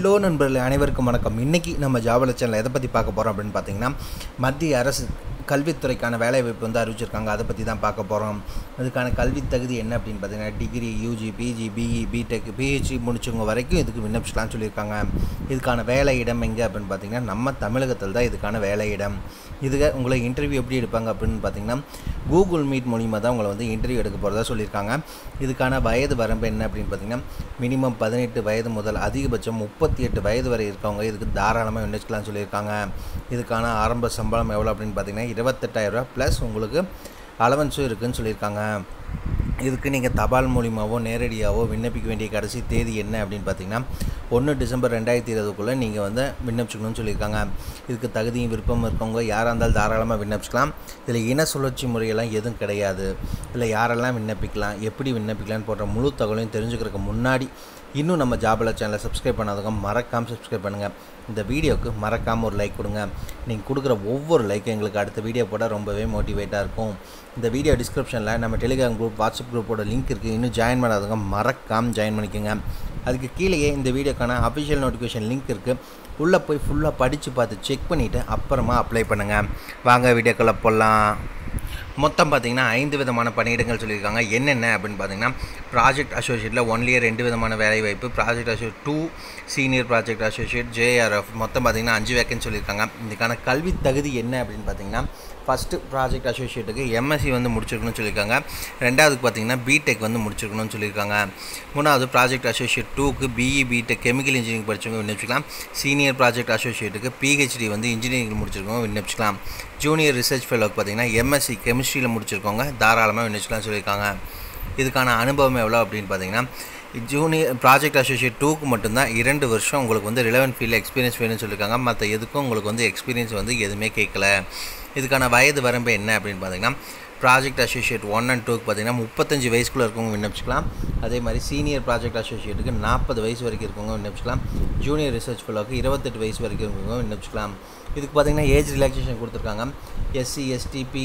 Hello நண்பர்களே அனைவருக்கும் வணக்கம். இன்றைக்கி நம்ம ஜாவல சேனல் எதை பற்றி பார்க்க போகிறோம் அப்படின்னு பார்த்தீங்கன்னா மத்திய அரசு கல்வித்துறைக்கான வேலைவாய்ப்பு வந்து அறிவிச்சிருக்காங்க. அதை பற்றி தான் பார்க்க போகிறோம் அதுக்கான கல்வி தகுதி என்ன அப்படின்னு பார்த்தீங்கன்னா degree UG PG BE BTech PhD முடிச்சவங்க வரைக்கும் இதுக்கு விண்ணப்பிச்சலாம்னு சொல்லியிருக்காங்க. இதுக்கான வேலை இடம் எங்கே அப்படின்னு பார்த்தீங்கன்னா நம்ம தமிழகத்தில் தான் இதுக்கான வேலை இடம். இதுக்கு உங்களை இன்டர்வியூ எப்படி எடுப்பாங்க அப்படின்னு பார்த்தீங்கன்னா கூகுள் மீட் மூலிமா தான் உங்களை வந்து இன்டர்வியூ எடுக்க போகிறதா சொல்லியிருக்காங்க. இதுக்கான வயது வரம்பு என்ன அப்படின்னு பார்த்தீங்கன்னா மினிமம் பதினெட்டு வயது முதல் அதிகபட்சம் முப்பத்தி எட்டு வயது வரை இருக்கவங்க இதுக்கு தாராளமாக விண்ணப்பிக்கலாம்னு சொல்லியிருக்காங்க. இதுக்கான ஆரம்ப சம்பளம் எவ்வளோ அப்படின்னு பார்த்தீங்கன்னா இருபத்தெட்டாயிரரூவா ப்ளஸ் உங்களுக்கு அலவன்ஸும் இருக்குதுன்னு சொல்லியிருக்காங்க. இதுக்கு நீங்கள் தபால் மூலியமாகவோ நேரடியாகவோ விண்ணப்பிக்க வேண்டிய கடைசி தேதி என்ன அப்படின்னு பார்த்தீங்கன்னா ஒன்று டிசம்பர் ரெண்டாயிரத்தி இருபதுக்குள்ளே நீங்கள் வந்து விண்ணப்பிச்சுக்கணும்னு சொல்லியிருக்காங்க. இதுக்கு தகுதியும் விருப்பம் இருக்கவங்க யாராக இருந்தாலும் தாராளமாக விண்ணப்பிச்சுக்கலாம். இதில் இன சுழற்சி முறையெல்லாம் எதுவும் கிடையாது. இல்லை யாரெல்லாம் விண்ணப்பிக்கலாம் எப்படி விண்ணப்பிக்கலாம்னு போன்ற முழு தகவலையும் தெரிஞ்சுக்கிறதுக்கு முன்னாடி இன்னும் நம்ம ஜாபலா சேனலை சப்ஸ்கிரைப் பண்ணாதவங்க மறக்காமல் சப்ஸ்கிரைப் பண்ணுங்கள் இந்த வீடியோவுக்கு மறக்காமல் ஒரு லைக் கொடுங்க. நீங்கள் கொடுக்குற ஒவ்வொரு லைக்கும் எங்களுக்கு அடுத்த வீடியோ போட ரொம்பவே மோட்டிவேட்டாக இருக்கும். இந்த வீடியோ டிஸ்கிரிப்ஷனில் நம்ம டெலிகிராம் குரூப் வாட்ஸ்அப் குரூப்போட லிங்க் இருக்குது இன்னும் ஜாயின் பண்ணாதவங்க மறக்காமல் ஜாயின் பண்ணிக்கோங்க. அதுக்கு கீழேயே இந்த வீடியோக்கான அஃபிஷியல் நோட்டிஃபிகேஷன் லிங்க் இருக்குது உள்ளே போய் ஃபுல்லாக படித்து பார்த்து செக் பண்ணிவிட்டு அப்புறமா அப்ளை பண்ணுங்கள் வாங்க வீடியோக்குள்ளே போடலாம் மொத்தம் பார்த்தீங்கன்னா ஐந்து விதமான பணியிடங்கள் சொல்லியிருக்காங்க. என்னென்ன அப்படின்னு பார்த்தீங்கன்னா ப்ராஜெக்ட் அசோசியேட்டில் ஒன்லி ரெண்டு விதமான வேலைவாய்ப்பு. Project associate two senior project associate JRF மொத்தம் பார்த்தீங்கன்னா அஞ்சு வேக்கன்சி சொல்லியிருக்காங்க. இதுக்கான கல்வி தகுதி என்ன அப்படின்னு பார்த்தீங்கன்னா ஃபஸ்ட்டு ப்ராஜெக்ட் அசோசியேட்டுக்கு எம்எஸ்சி வந்து முடிச்சிருக்கணும்னு சொல்லியிருக்காங்க. ரெண்டாவதுக்கு பார்த்தீங்கன்னா பிடெக் வந்து முடிச்சிருக்கணும்னு சொல்லியிருக்காங்க. மூணாவது ப்ராஜெக்ட் அசோசியேட் டூக்கு பிஇ பிடெக் கெமிக்கல் இன்ஜினியரிங் படித்தவங்க விண்ணப்பிச்சிக்கலாம். சீனியர் ப்ராஜெக்ட் அசோசியேட்டுக்கு பிஹெச்டி வந்து இன்ஜினியரிங் முடிச்சிருக்கவங்க விண்ணப்பிச்சிக்கலாம். ஜூனியர் ரிசர்ச் ஃபெலோக்கு பார்த்தீங்கன்னா எம்எஸ்சி கெமிஸ்ட்ரியில் முடிச்சிருக்கவங்க. தாராளமாக விண்ணப்பிச்சிக்கலாம் சொல்லியிருக்காங்க. இதுக்கான அனுபவம் எவ்வளோ அப்படின்னு பார்த்தீங்கன்னா ஜூனியர் ப்ராஜெக்ட் அசோசியேட் டூக்கு மட்டும்தான் இரண்டு வருஷம் உங்களுக்கு வந்து ரிலவெண்ட் ஃபீல்டில் எக்ஸ்பீரியன்ஸ் வேணும்னு சொல்லியிருக்காங்க. மற்ற எதுக்கும் உங்களுக்கு வந்து எக்ஸ்பீரியன்ஸ் வந்து எதுவுமே கேட்கல. இதுக்கான வயது வரம்பு என்ன அப்படின்னு பார்த்தீங்கன்னா ப்ராஜெக்ட் அசோசியேட் ஒன் அண்ட் டூக்கு பார்த்தீங்கன்னா முப்பத்தஞ்சு வயசுக்குள்ளே இருக்கவங்க விண்ணப்பிச்சிக்கலாம். அதே மாதிரி சீனியர் ப்ராஜெக்ட் அசோசியேட்டுக்கு நாற்பது வயசு வரைக்கும் இருக்கவங்க விண்ணப்பிச்சிக்கலாம். ஜூனியர் ரிசர்ச் ஃபெல்லோக்கு இருபத்தெட்டு வயசு வரைக்கும் இருக்கவங்க விண்ணப்பிச்சிக்கலாம். இதுக்கு பார்த்தீங்கன்னா ஏஜ் ரிலாக்ஸேஷன் கொடுத்துருக்காங்க. SC ST P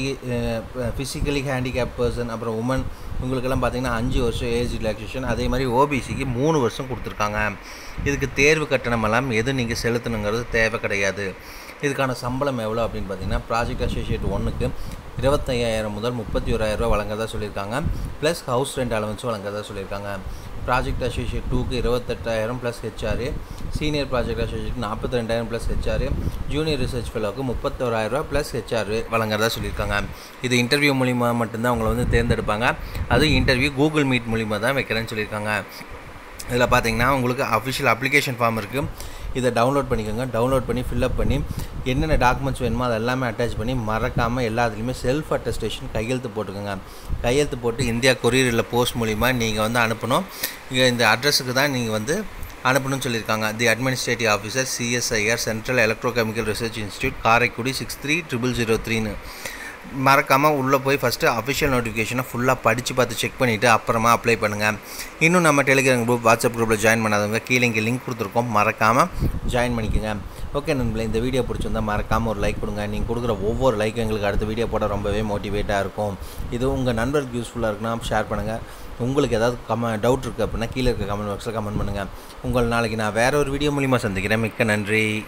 physically handicapped person அப்புறம் உமன் உங்களுக்கெல்லாம் பார்த்திங்கன்னா அஞ்சு வருஷம் ஏஜ் ரிலாக்ஸேஷன் அதே மாதிரி ஓபிசிக்கு மூணு வருஷம் கொடுத்துருக்காங்க. இதுக்கு தேர்வு கட்டணமெல்லாம் எது நீங்கள் செலுத்தணுங்கிறது தேவை கிடையாது. இதுக்கான சம்பளம் எவ்வளோ அப்படின்னு பார்த்தீங்கன்னா ப்ராஜெக்ட் அசோசியேட் ஒன்றுக்கு இருபத்தையாயிரம் முதல் முப்பத்தி ஓராயிரரூவா வழங்குறதா சொல்லியிருக்காங்க. ப்ளஸ் ஹவுஸ் ரெண்ட் அலவன்ஸும் வழங்குறதா சொல்லியிருக்காங்க. ப்ராஜெக்ட் அசோசியேட் டூக்கு இருபத்தெட்டாயிரம் plus HR senior project associate நாற்பத்தி ரெண்டாயிரம் ப்ளஸ் ஹெச்ஆர் ஜூனியர் ரிசர்ச் ஃபெலோவுக்கு முப்பத்தோராயிரரூவா ப்ளஸ் ஹெச்ஆர் வழங்குறதா சொல்லியிருக்காங்க. இது இன்டர்வியூ மூலிமா மட்டும்தான் அவங்கள வந்து தேர்ந்தெடுப்பாங்க. அதுவும் இன்டர்வியூ கூகுள் மீட் மூலிமா தான் வைக்கிறேன்னு சொல்லியிருக்காங்க. இதில் பார்த்தீங்கன்னா உங்களுக்கு அஃபிஷியல் அப்ளிகேஷன் ஃபார்ம் இருக்குது இதை டவுன்லோட் பண்ணிக்கோங்க. டவுன்லோட் பண்ணி ஃபில்அப் பண்ணி என்னென்ன டாக்குமெண்ட்ஸ் வேணுமோ அது எல்லாமே அட்டாச் பண்ணி மறக்காமல் எல்லாத்துலேயுமே செல்ஃப் அட்டஸ்டேஷன் கையெழுத்து போட்டுக்கோங்க. கையெழுத்து போட்டு இந்தியா கொரியரில் போஸ்ட் மூலிமா நீங்கள் வந்து அனுப்பணும். இங்கே இந்த அட்ரஸுக்கு தான் நீங்கள் வந்து அனுப்பணும்னு சொல்லியிருக்காங்க. The administrative officer CSIR central electrochemical research institute Karaikudi six three triple zero த்ரீன்னு மறக்காமல் உள்ளே போய் ஃபஸ்ட்டு அஃபிஷியல் நோட்டிஃபிகேஷனை ஃபுல்லாக படித்து பார்த்து செக் பண்ணிவிட்டு அப்புறமா அப்ளை பண்ணுங்கள் இன்னும் நம்ம டெலிகிராம் குரூப் வாட்ஸ்அப் குரூப்பில் ஜாயின் பண்ணாதவங்க கீழே இங்கே லிங்க் கொடுத்துருக்கோம். மறக்காமல் ஜாயின் பண்ணிக்கோங்க. ஓகே நண்பர்களே இந்த வீடியோ பிடிச்சிருந்தால் மறக்காமல் ஒரு லைக் கொடுங்க. நீங்கள் கொடுக்குற ஒவ்வொரு லைக்கும் எங்களுக்கு அடுத்த வீடியோ போட ரொம்பவே மோட்டிவேட்டாக இருக்கும். இது உங்கள் நண்பருக்கு யூஸ்ஃபுல்லாக இருக்குன்னா ஷேர் பண்ணுங்கள் உங்களுக்கு ஏதாவது கம டவுட் இருக்குது அப்படின்னா கீழே இருக்க கமெண்ட் பாக்ஸில் கமெண்ட் பண்ணுங்கள் உங்கள் நாளைக்கு நான் வேறு ஒரு வீடியோ மூலிமா சந்திக்கிறேன். மிக்க நன்றி.